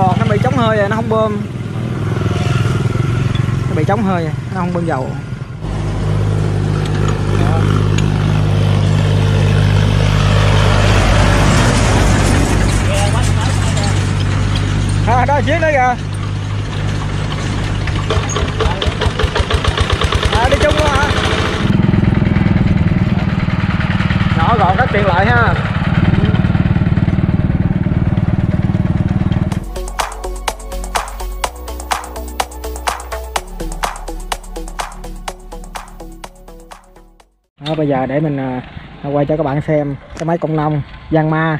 bọt nó bị chống hơi rồi nó không bơm. Nó bị chống hơi rồi, nó không bơm dầu. À, đó chiếc đấy kìa. À, đi chung luôn hả? Nhỏ gọn rất tiện lợi ha. Đó, bây giờ để mình uh, quay cho các bạn xem cái máy công nông Giang Ma.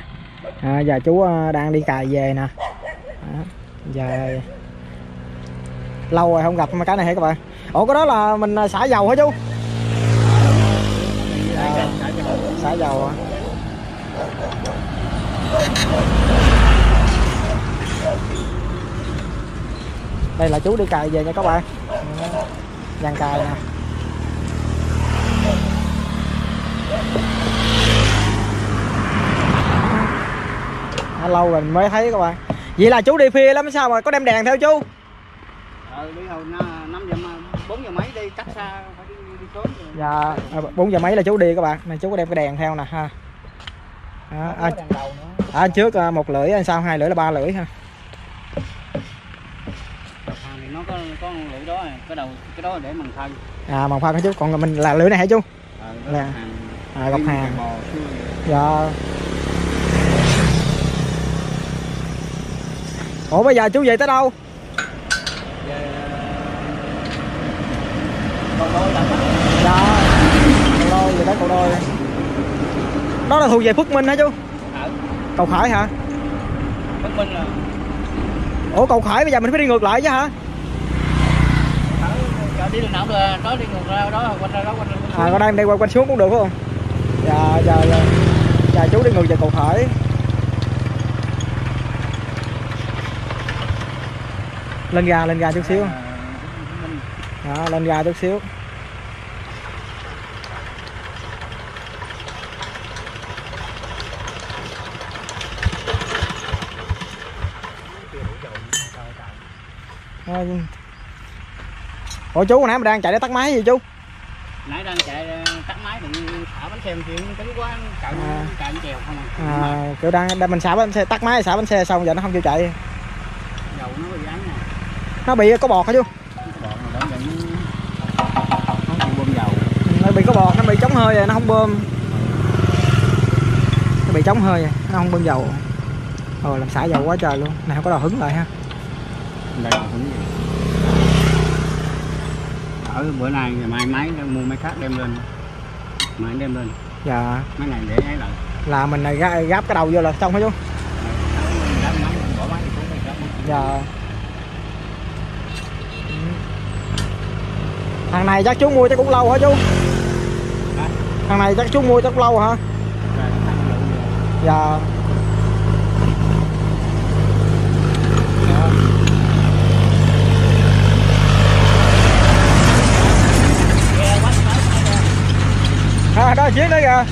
À, giờ chú uh, đang đi cài về nè. Đó, giờ lâu rồi không gặp mấy cái này hả các bạn? Ủa cái đó là mình à, xả dầu hả chú? À, xả dầu hả? Đây là chú đi cài về nha các bạn. Ừ, Dàn cài nè. Lâu rồi mới thấy các bạn. Vậy là chú đi phia lắm sao mà có đem đèn theo chú? Ờ đi hồi năm giờ bốn giờ mấy đi cách xa phải đi, đi sớm dạ à, bốn giờ mấy là chú đi các bạn. Này chú có đem cái đèn theo nè ha. À, à, à, trước à, một lưỡi anh sau hai lưỡi là ba lưỡi ha. Nó có có lưỡi đó à. cái đầu cái đó để bằng thân. À pha hả chú? Còn mình là lưỡi này hả chú? Đó Là- là hàng. à, Đi hàng. dạ ủa bây giờ chú về tới đâu? Là dạ. Cầu đôi về tới cầu đôi đó là thuộc về phước minh hả chú? Cầu khải hả? Bắc Minh là ủa cầu khải bây giờ mình phải đi ngược lại chứ hả? Đi đường nào được đó đi ngược ra đó quanh ra đó quanh ra à còn đi quay quanh xuống cũng được phải không? Dạ giờ giờ, giờ chú đi ngược về cầu khởi lên ga lên ga chút xíu đó, lên ga chút xíu. Ủa chú hồi nãy mình đang chạy để tắt máy gì chú? nãy đang chạy ờ, tắt máy thì thả bánh xe chuyện tính quá cạn À. cạn chèo không à, À, kiểu đang, đang mình xả bánh xe tắt máy xả bánh xe xong giờ nó không chịu chạy. dầu nó bị ánh nè Nó bị có bọt hả chú? nó chịu bơm dầu Nó bị có bọt, nó bị chống hơi rồi nó không bơm. Nó bị chống hơi rồi, nó không bơm dầu. Ồ làm xả dầu quá trời luôn. Này không có đầu hứng lại ha. đây gì ở bữa nay ngày mai máy mua máy khác đem lên máy đem lên Dạ máy này để ấy lại là mình này gáp, gáp cái đầu vô là xong hả chú? Đá máy bỏ máy đi xuống đây gấp máy. Dạ. Thằng này chắc chú mua chắc cũng lâu hả chú? Thằng này chắc chú mua chắc cũng lâu hả? Dạ. À, đó chiếc đấy kìa.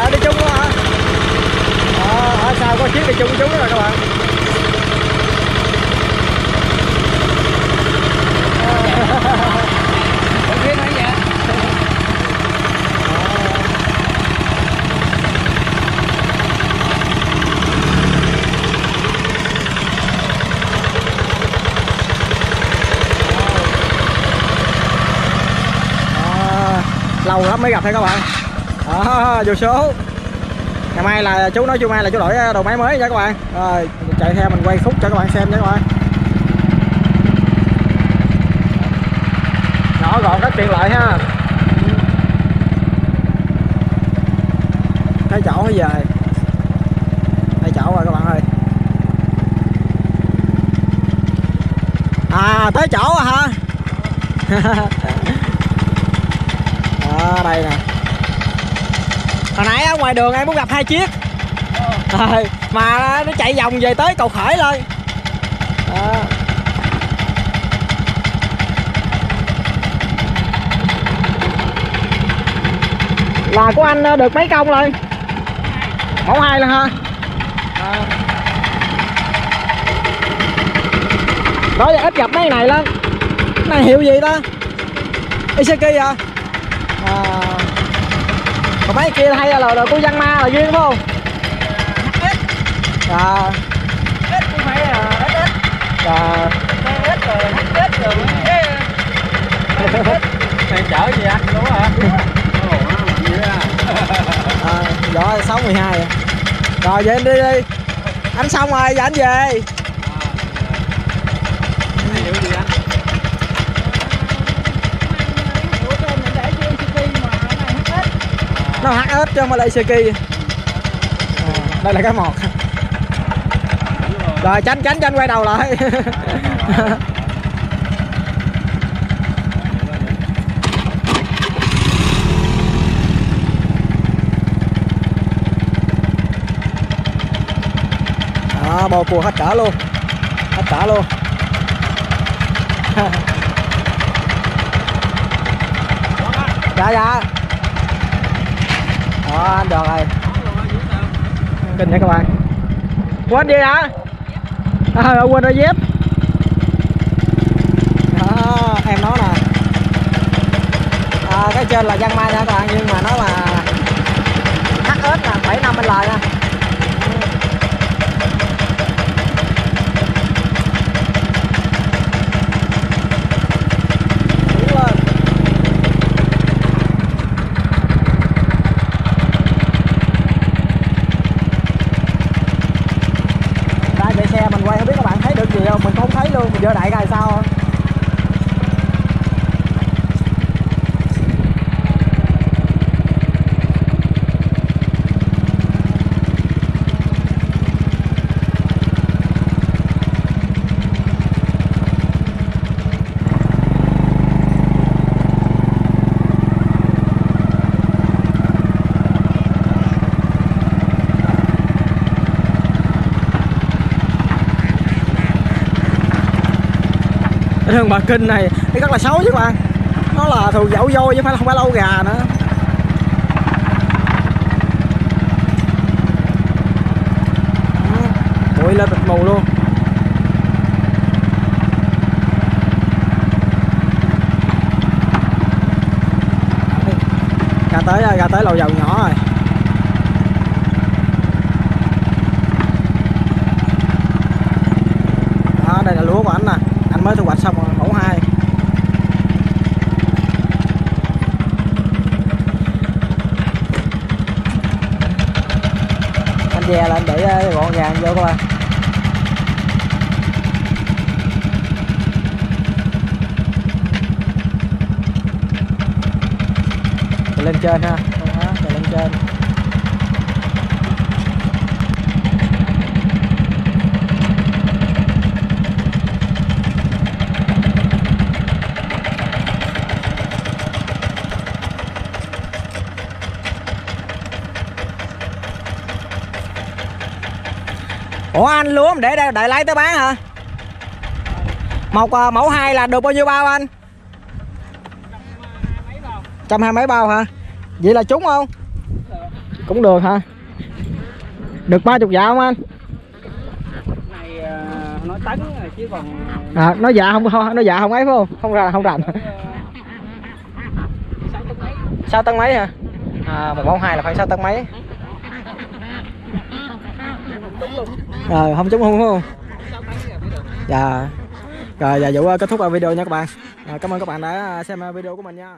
À, đi chung luôn hả? À, ở sau có chiếc đi chung với chú rồi các bạn. Ở phía nói vậy À, lâu lắm mới gặp thôi các bạn. Đó, vô số. Ngày mai là chú, nói chú mai là chú đổi ờ, đầu máy mới nha các bạn. Rồi, chạy theo mình quay khúc cho các bạn xem nha các bạn. Nhỏ gọn rất tiện lợi ha. Thấy chỗ hay về. Thấy chỗ rồi các bạn ơi. À tới chỗ rồi hả? đó, đây nè. Hồi nãy ở ngoài đường em cũng gặp hai chiếc. Rồi, mà nó chạy vòng về tới cầu khởi lên. Đó. là của anh ờ, được mấy công rồi? Mẫu hai lần ha đó. Giờ ít gặp mấy này lắm. Này hiệu gì ta? Isaki à? À còn mấy kia hay là là, là của văn ma là duyên đúng không? À ít cũng phải là ít ít à ít rồi ít rồi này chở gì anh đúng hả? À rồi. Sáu mười hai. Rồi vậy anh đi đi. Anh xong rồi giờ anh về hiểu gì anh ủa cái mình để cho Suzuki mà cái này hết ít nó hết chứ không mà là Iseki à, ờ, đây là cái mọt rồi tránh tránh tránh quay đầu lại. Đó bò cua hết cả luôn. Hết cả luôn. Dạ dạ đó anh được rồi. Kinh nha các bạn. Quên gì hả? À, quên đôi dép đó em nói nè. À, cái trên là giang mai nha các bạn nhưng mà nó là HS là bảy năm bên lời nha Đứng lên. Đây chạy xe mình quay không biết các bạn thấy được gì không Mình cũng không thấy luôn, mình vô đại coi sao không? Cái đường bà kinh này thì rất là xấu chứ bạn nó là thường dẫu vôi chứ phải không phải lâu gà nữa. Bụi lên bịt mù luôn. Gà tới gà tới lầu dầu nhỏ rồi đó đây là lúa của anh nè anh mới thu hoạch xong rồi mẫu hai xe lên là anh để ờ, gọn gàng vô các bạn lên trên ha. Đó, lên trên. Ủa anh lúa để đây đợi lấy tới bán hả? Một à, mẫu hai là được bao nhiêu bao anh? Trăm hai mấy bao hả? Vậy là trúng không? Cũng được hả? Được ba chục dạ không anh? này nói tấn chứ còn À, nó dạ không không- nó dạ không ấy phải không? Không ra không rành. sáu tấn mấy Sao mấy hả? À, một mẫu hai là khoảng sao tấn mấy? Rồi không trúng không không? dạ rồi Dạ. vũ và ờ, kết thúc ờ, video nha các bạn. À, cảm ơn các bạn đã ờ, xem video của mình nha.